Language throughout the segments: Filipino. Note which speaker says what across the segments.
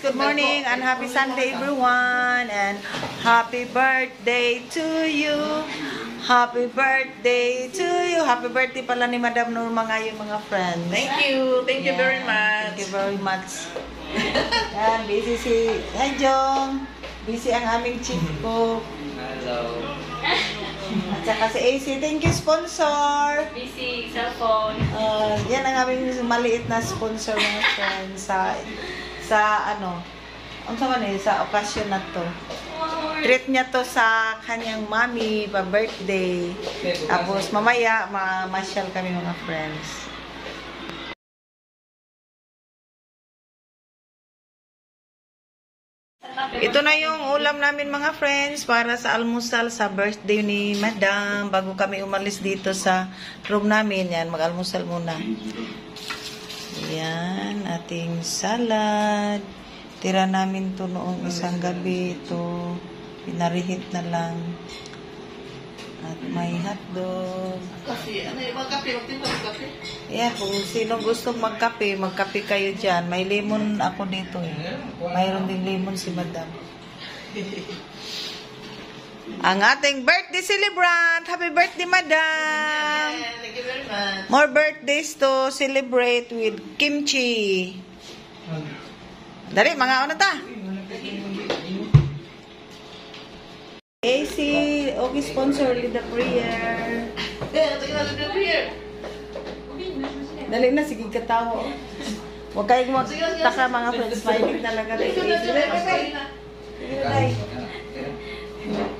Speaker 1: Good morning and happy Sunday everyone and happy birthday to you. Happy birthday to you. Happy birthday pala ni Madam Norma ngayon mga friends.
Speaker 2: Thank you. Thank you very
Speaker 1: Yan.
Speaker 2: much.
Speaker 1: Thank you very much. Yan, busy si... Hi, Jong. Busy ang aming chief cook.
Speaker 2: Hello.
Speaker 1: At saka si AC. Thank you, sponsor.
Speaker 3: Busy, cellphone.
Speaker 1: Uh, yan ang aming maliit na sponsor mga friends sa sa ano ang sa man eh, sa okasyon na to. Treat niya to sa kanyang mami pa birthday. Tapos mamaya mamasyal kami mga friends. Ito na yung ulam namin mga friends para sa almusal sa birthday ni Madam. Bago kami umalis dito sa room namin, yan, mag-almusal muna. Yan, ating salad. Tira namin to noong isang gabi. Ito, pinarihit na lang. At may hotdog.
Speaker 2: Kape. Ano yung mga kape? Huwag din ng kape.
Speaker 1: Yeah, kung sino gusto magkape, magkape kayo dyan. May lemon ako dito eh. Mayroon din lemon si Madam. Ang ating birthday celebrant. Happy birthday, Madam!
Speaker 2: Thank you very much.
Speaker 1: More birthdays to celebrate with kimchi. Dali, mga ano ta? AC, okay sponsor, lead the prayer. Dali na, sige katawa. Huwag kayong magtaka mga friends. Mahilig talaga si AC. Dali, dali, dali. Sige na, dali.
Speaker 3: Para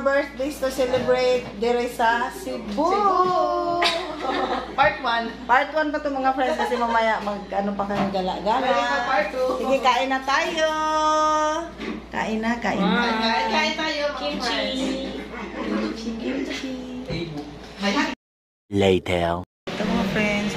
Speaker 1: more birthdays to celebrate dire sa Cebu.
Speaker 2: Part 1.
Speaker 1: Part 1 pa to mga friends kasi mamaya mag ano pa kami gala-gala. Sige, kain na tayo. Kain na, kain na.
Speaker 2: Kain, kain tayo. mga
Speaker 3: Kimchi.
Speaker 1: Kimchi.
Speaker 2: May
Speaker 4: Later.
Speaker 1: Ito mga friends,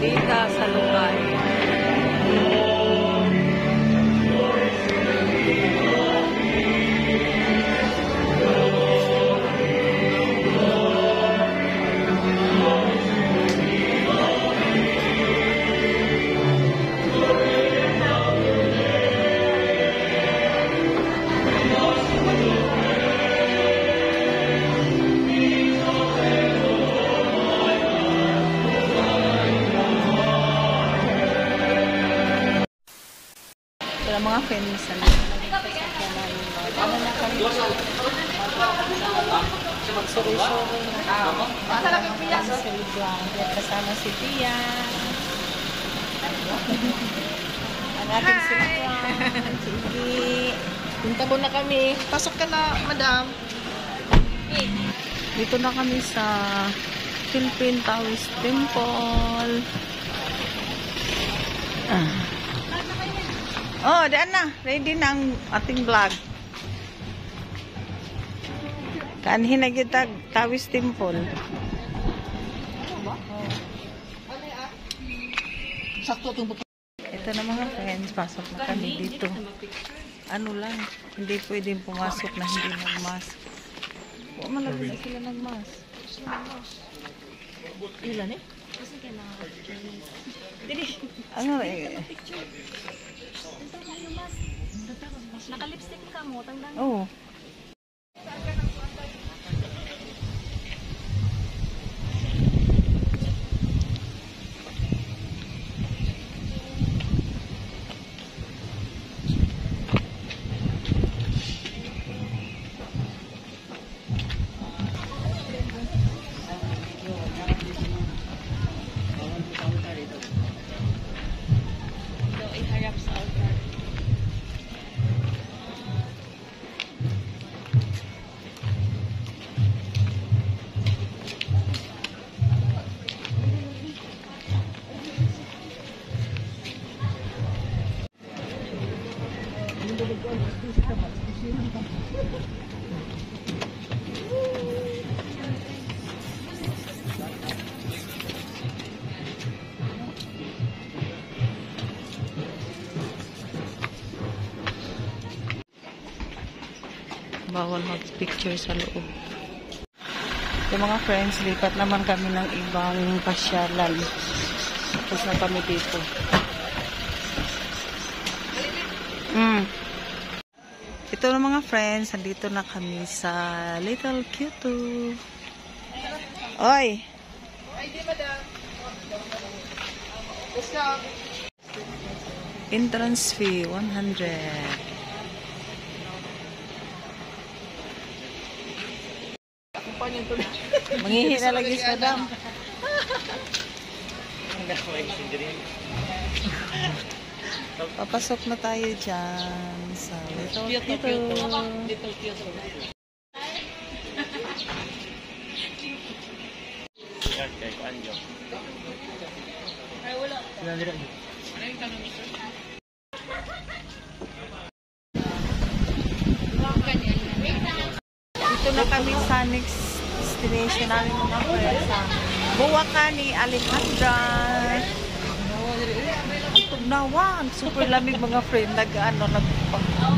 Speaker 1: Bendita sa mga friends. Ano na kami? Magsuri-suri na kami. Celebrant. At kasama si Tia. Ang ating celebrant. Si Iggy.
Speaker 2: Punta ko na kami. Pasok ka na, madam.
Speaker 1: Dito na kami sa Philippine Taoist Temple. Ah. Oh, daan na. Ready na ang ating vlog. Kanhin na kita Taoist Temple. Ito na mga friends, pasok na kami dito. Ano lang, hindi pwedeng pumasok na hindi nagmask. Oo, malaki na sila nagmask.
Speaker 3: Ilan eh?
Speaker 1: Ano eh?
Speaker 3: Naka-lipstick ka mo, tandaan
Speaker 1: Oo. Bawal mag-picture sa loob. Yung mga friends, lipat naman kami ng ibang pasyalan. Tapos na kami dito. Mm. Ito na mga friends, nandito na kami sa Little Kyoto. Oy! Entrance fee, 100. Mangihi na lagi sa madam. Papasok na tayo dyan sa Little Kyoto. Dito na kami sa next destination namin mga friends. Sa Buwakan ni Alejandra. Ang tugnawan. Super lamig mga friend. Nag, ano, nag,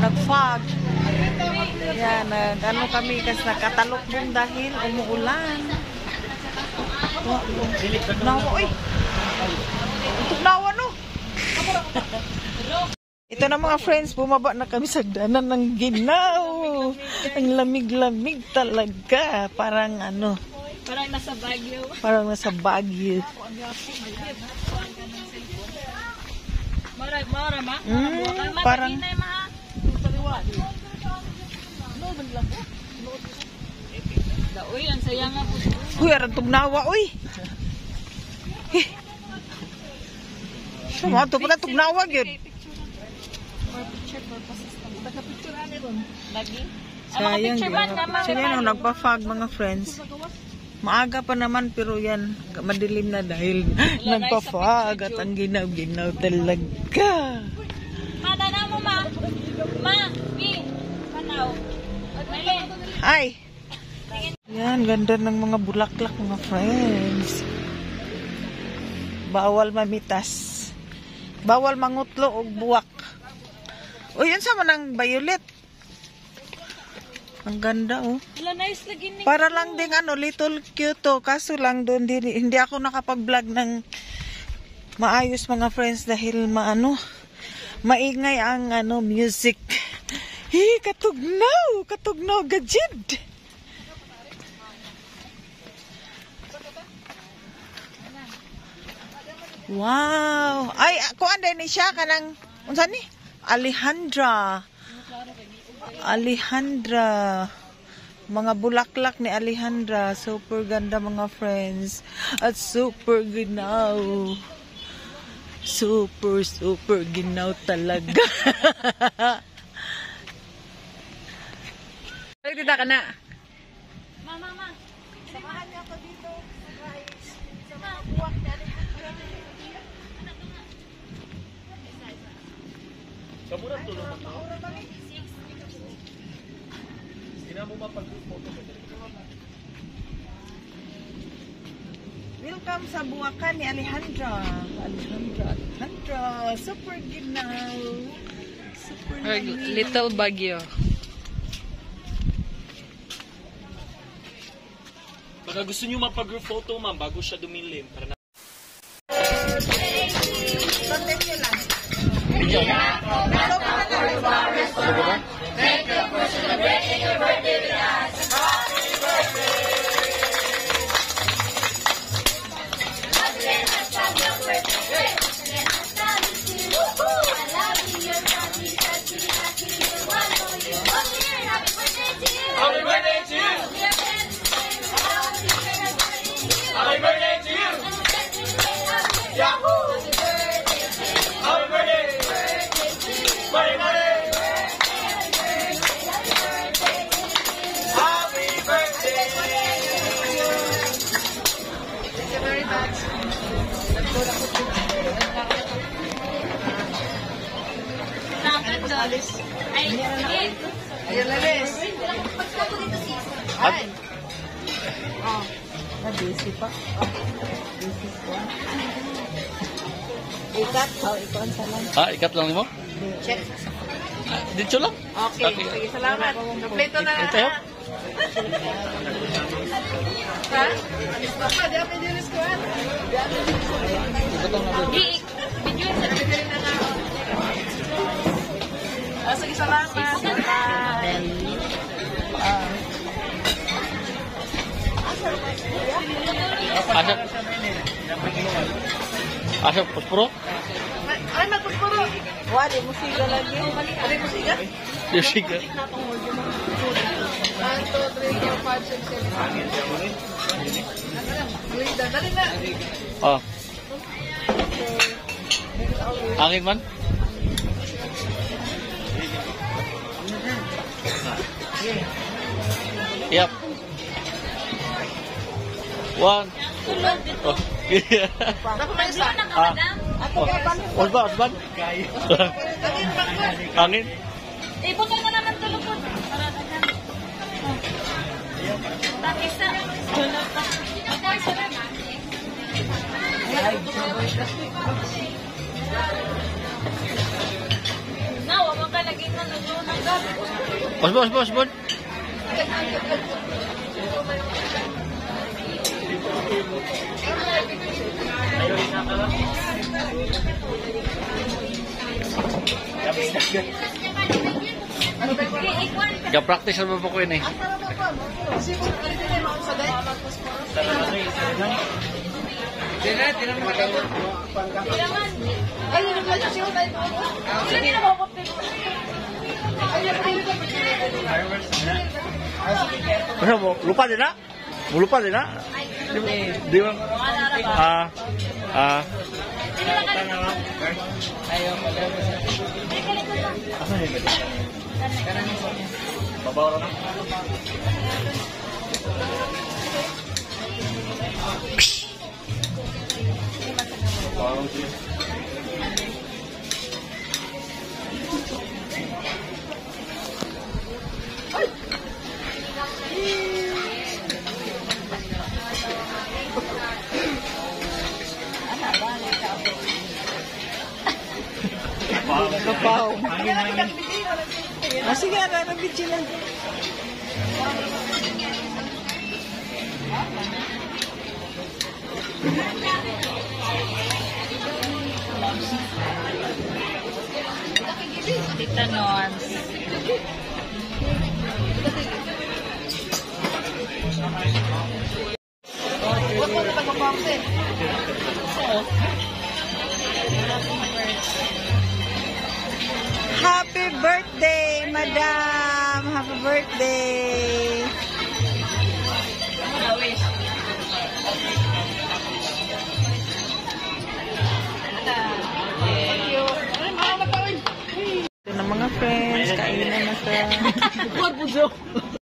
Speaker 1: nag-fog. Yan, nag, ano kami kasi nakatalokbong dahil umuulan. Tugnawa, oy. Ang tugnawa, no? Ito na mga friends, bumaba na kami sa danan ng ginaw. Ang lamig-lamig talaga. Parang ano,
Speaker 3: Parang nasa Baguio.
Speaker 1: parang nasa Baguio.
Speaker 3: Mara, mara ma?
Speaker 1: Mm, parang,
Speaker 3: Uy, ang saya nga po.
Speaker 1: uy, arang tugnawa, uy. Sama, ito pala tugnawa, yun.
Speaker 3: Lagi?
Speaker 1: Sayang, yun. So, yan, oh, nagpa-fog mga friends. Maaga pa naman, pero yan, madilim na dahil nagpa-fog at ang ginaw-ginaw talaga.
Speaker 3: Ma, dana mo ma. Ma, mi. Panaw.
Speaker 1: Ay! Yan, ganda ng mga bulaklak, mga friends. Bawal mamitas. Bawal mangutlo o buwak. O, yan sama ng violet. Ang ganda, oh.
Speaker 3: Wala nice lagi ni.
Speaker 1: Para lang ding ano, little cute, oh. Kaso lang doon, hindi, hindi ako nakapag-vlog ng maayos, mga friends, dahil maano, maingay ang ano, music. Hi, katugnaw! Katugnaw, gajid! Wow! Ay, ako anday ni siya kanang unsa ni? Alejandra. Alejandra. Mga bulaklak ni Alejandra. Super ganda mga friends. At super ginaw. Super, super ginaw talaga. Nagtita ka na.
Speaker 3: Ma, ma, ma.
Speaker 1: Samahan niyo ako dito. Welcome sa buwakan ni Alejandra. Alejandra, Alejandra. Super ginaw. Super lamig.
Speaker 3: Little Baguio.
Speaker 5: Baka gusto nyo mapag-group photo, ma'am, bago siya dumilim. Para Indiana, National Forest Water Reservoir,
Speaker 1: Alis.
Speaker 3: Ay, sige.
Speaker 2: Ayan na, Liz.
Speaker 5: At,
Speaker 1: Na busy pa. Busy pa. Ikat. Oh, ikaw ang salam.
Speaker 5: ah, ikat lang mo?
Speaker 1: Check.
Speaker 5: Ah, dito lang.
Speaker 2: Okay, sige, salamat. Kompleto na.
Speaker 5: Ito yun.
Speaker 2: Ha? Papa, di ako yung squad.
Speaker 3: Di, video sa
Speaker 2: Ah, sige, salamat. Bye.
Speaker 5: Asap. Asap, puspuro?
Speaker 2: Ay, magpuspuro.
Speaker 1: Wali mo siga lagi.
Speaker 2: Ano mo siga?
Speaker 5: Yung siga.
Speaker 2: 1, 2, 3, 4, 5, 6, 7. Dali na.
Speaker 5: Oh. Angin man? Yep. One. Oh.
Speaker 2: Ako may isa.
Speaker 3: na ka,
Speaker 5: ah.
Speaker 3: madam.
Speaker 5: Oh. Osba, osban.
Speaker 2: Angin, bakit?
Speaker 5: Angin.
Speaker 3: Eh, butol mo naman tulupon. Para dagan. Tapos na. Okay, salamat. Na, wag mo ka lagi na lulunan gabi.
Speaker 5: Osba, osba, osban.
Speaker 3: Okay, ikwan.
Speaker 5: Ga-practice naman po ko yun eh.
Speaker 3: Kailangan.
Speaker 2: Ay, yun ang pala siya.
Speaker 3: Na ako.
Speaker 5: Masa mo, lupa din na? Mo lupa din na? Di ba? Ah, ah. Babaw na.
Speaker 1: Ah, sige, ano na video lang.
Speaker 3: Tita Norms.
Speaker 2: Huwag mo na pag-pamsin.
Speaker 1: Happy birthday! Ito na mga friends, kainan na sa...